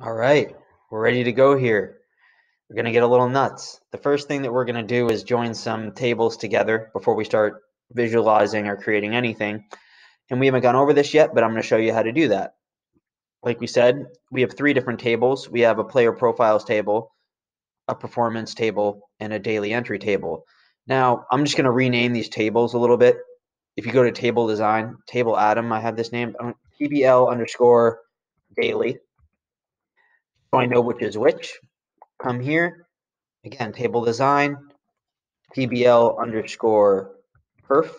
All right, we're ready to go here. We're going to get a little nuts. The first thing that we're going to do is join some tables together before we start visualizing or creating anything. And we haven't gone over this yet, but I'm going to show you how to do that. Like we said, we have three different tables. We have a player profiles table, a performance table, and a daily entry table. Now, I'm just going to rename these tables a little bit. If you go to table design, table Adam, I have this name, um, TBL underscore daily so I know which is which. Come here, again, table design, TBL underscore perf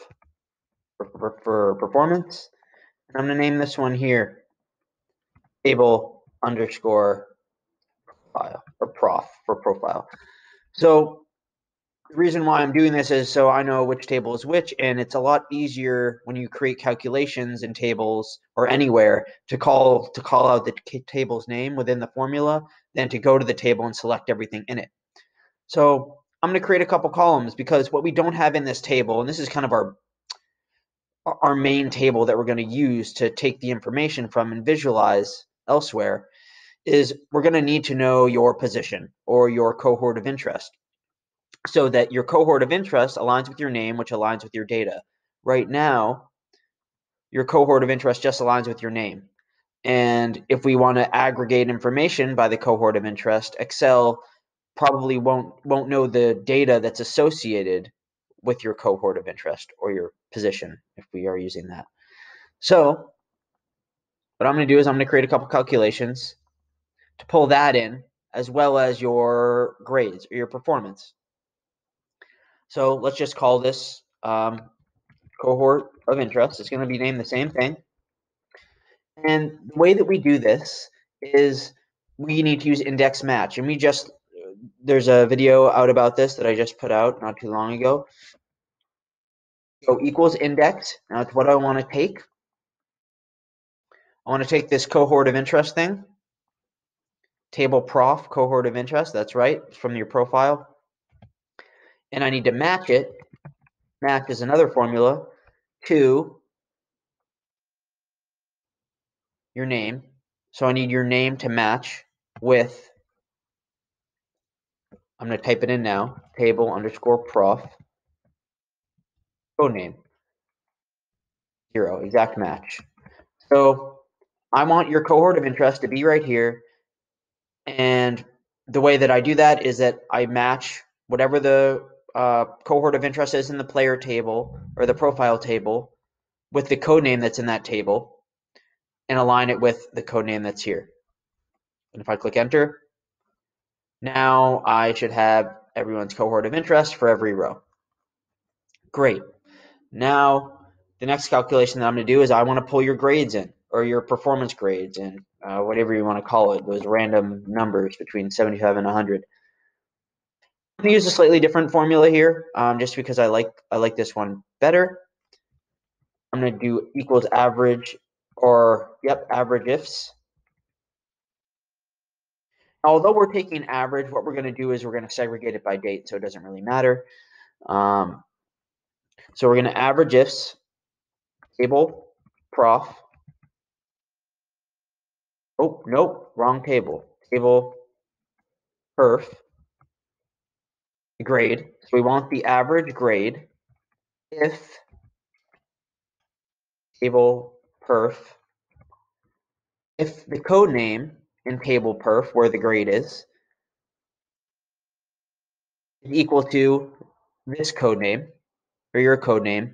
for, for, for performance. And I'm going to name this one here table underscore profile or prof for profile. So the reason why I'm doing this is so I know which table is which, and it's a lot easier when you create calculations in tables or anywhere to call to call out the table's name within the formula than to go to the table and select everything in it. So I'm going to create a couple columns because what we don't have in this table, and this is kind of our our main table that we're going to use to take the information from and visualize elsewhere, is we're going to need to know your position or your cohort of interest so that your cohort of interest aligns with your name, which aligns with your data. Right now, your cohort of interest just aligns with your name. And if we want to aggregate information by the cohort of interest, Excel probably won't won't know the data that's associated with your cohort of interest or your position if we are using that. So what I'm going to do is I'm going to create a couple calculations to pull that in as well as your grades or your performance. So let's just call this um, cohort of interest. It's going to be named the same thing. And the way that we do this is we need to use index match. And we just, there's a video out about this that I just put out not too long ago. So equals index. Now it's what I want to take. I want to take this cohort of interest thing. Table prof, cohort of interest. That's right, it's from your profile and I need to match it. Match is another formula to your name. So I need your name to match with, I'm going to type it in now, table underscore prof, code name, zero, exact match. So I want your cohort of interest to be right here. And the way that I do that is that I match whatever the uh, cohort of interest is in the player table or the profile table with the code name that's in that table and align it with the code name that's here. And if I click enter, now I should have everyone's cohort of interest for every row. Great. Now, the next calculation that I'm going to do is I want to pull your grades in or your performance grades and uh, whatever you want to call it, those random numbers between 75 and 100. Gonna use a slightly different formula here, um, just because I like I like this one better. I'm gonna do equals average or yep average ifs. Although we're taking average, what we're gonna do is we're gonna segregate it by date, so it doesn't really matter. Um, so we're gonna average ifs table prof. Oh nope, wrong table. Table perf grade. So we want the average grade if table perf, if the code name in table perf, where the grade is, is equal to this code name, or your code name.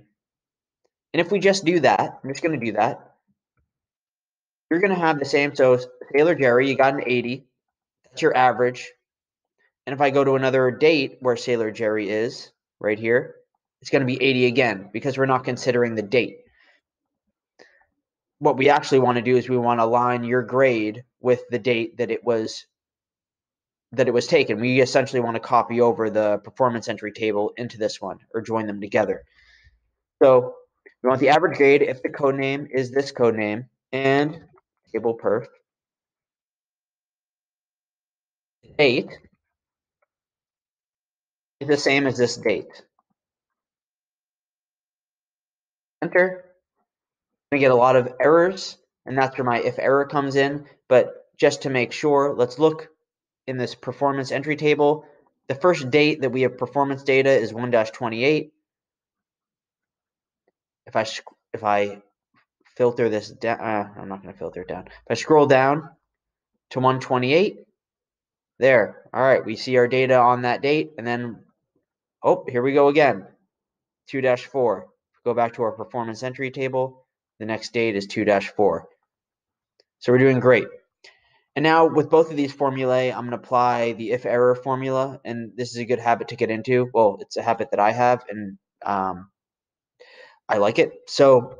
And if we just do that, I'm just going to do that, you're going to have the same. So Sailor Jerry, you got an 80. That's your average. And if I go to another date where Sailor Jerry is, right here, it's going to be 80 again because we're not considering the date. What we actually want to do is we want to align your grade with the date that it was that it was taken. We essentially want to copy over the performance entry table into this one or join them together. So we want the average grade if the code name is this code name and table perf date is the same as this date. Enter. We get a lot of errors, and that's where my if error comes in. But just to make sure, let's look in this performance entry table. The first date that we have performance data is 1-28. If I if I filter this down, uh, I'm not going to filter it down. If I scroll down to 128, there. All right, we see our data on that date, and then, oh, here we go again. 2-4. Go back to our performance entry table. The next date is 2-4. So we're doing great. And now with both of these formulae, I'm going to apply the if error formula. And this is a good habit to get into. Well, it's a habit that I have, and um, I like it. So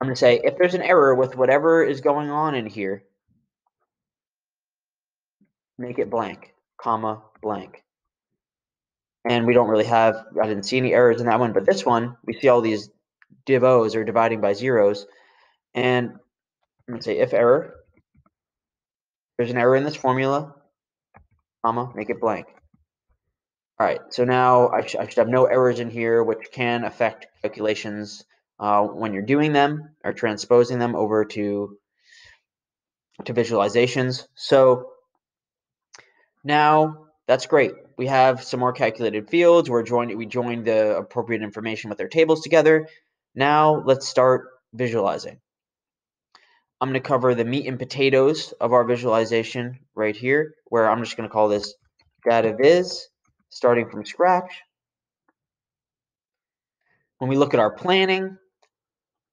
I'm going to say if there's an error with whatever is going on in here, make it blank, comma, blank. And we don't really have, I didn't see any errors in that one, but this one, we see all these div O's are dividing by zeros. And I'm going to say if error, there's an error in this formula, comma, make it blank. All right, so now I, sh I should have no errors in here, which can affect calculations uh, when you're doing them or transposing them over to, to visualizations. So now that's great. We have some more calculated fields. We're joined, we joined the appropriate information with our tables together. Now let's start visualizing. I'm going to cover the meat and potatoes of our visualization right here, where I'm just going to call this data viz, starting from scratch. When we look at our planning,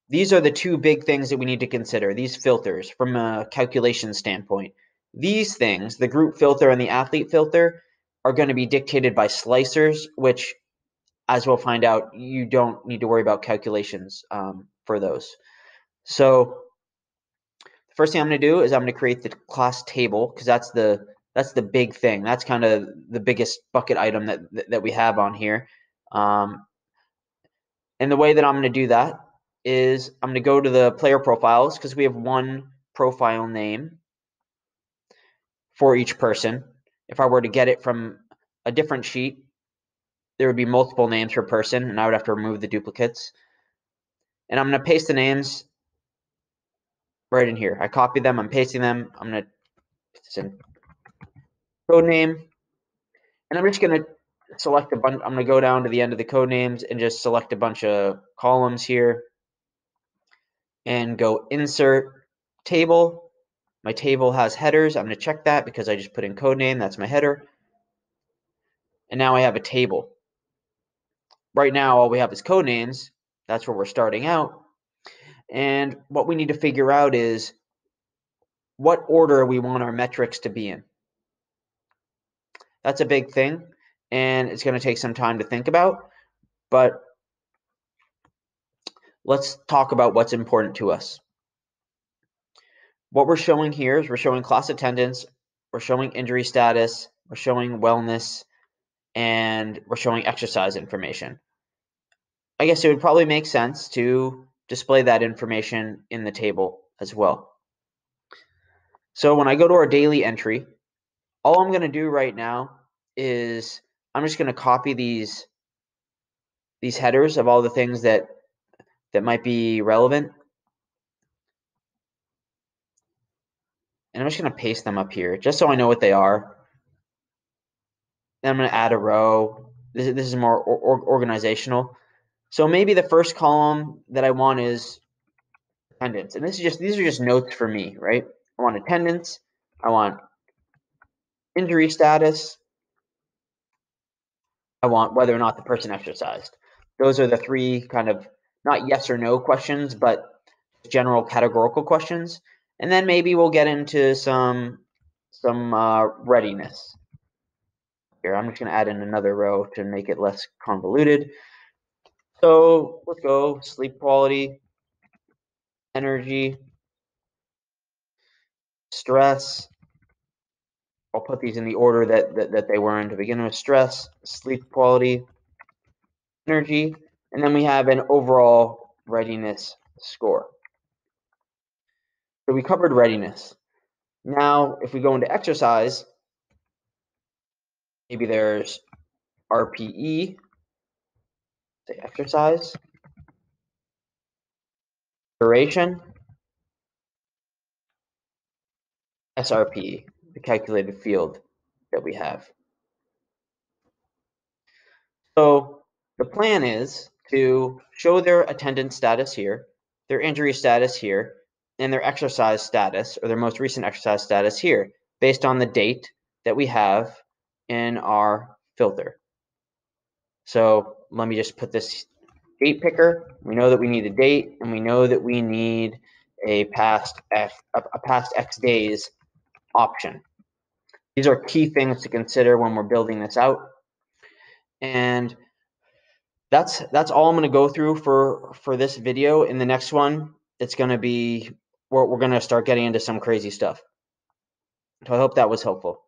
these are the two big things that we need to consider, these filters from a calculation standpoint. These things, the group filter and the athlete filter, are going to be dictated by slicers, which, as we'll find out, you don't need to worry about calculations um, for those. So the first thing I'm going to do is I'm going to create the class table because that's the that's the big thing. That's kind of the biggest bucket item that that we have on here. Um, and the way that I'm going to do that is I'm going to go to the player profiles because we have one profile name for each person. If I were to get it from a different sheet, there would be multiple names per person, and I would have to remove the duplicates. And I'm going to paste the names right in here. I copy them, I'm pasting them. I'm going to put this in code name. And I'm just going to select a bunch. I'm going to go down to the end of the code names and just select a bunch of columns here and go insert table. My table has headers. I'm going to check that because I just put in code name. That's my header. And now I have a table. Right now, all we have is code names. That's where we're starting out. And what we need to figure out is what order we want our metrics to be in. That's a big thing, and it's going to take some time to think about. But let's talk about what's important to us. What we're showing here is we're showing class attendance, we're showing injury status, we're showing wellness, and we're showing exercise information. I guess it would probably make sense to display that information in the table as well. So when I go to our daily entry, all I'm going to do right now is I'm just going to copy these these headers of all the things that that might be relevant. And I'm just going to paste them up here just so I know what they are. Then I'm going to add a row. This is, this is more or, organizational. So maybe the first column that I want is attendance. And this is just these are just notes for me, right? I want attendance. I want injury status. I want whether or not the person exercised. Those are the three kind of not yes or no questions, but general categorical questions. And then maybe we'll get into some some uh, readiness. Here, I'm just going to add in another row to make it less convoluted. So let's go sleep quality, energy, stress. I'll put these in the order that, that, that they were in to begin with. Stress, sleep quality, energy, and then we have an overall readiness score. So we covered readiness. Now, if we go into exercise, maybe there's RPE, say exercise, duration, SRP, the calculated field that we have. So the plan is to show their attendance status here, their injury status here, and their exercise status or their most recent exercise status here based on the date that we have in our filter. So let me just put this date picker. We know that we need a date and we know that we need a past past X days option. These are key things to consider when we're building this out. And that's that's all I'm going to go through for for this video. In the next one, it's going to be we're, we're going to start getting into some crazy stuff. So I hope that was helpful.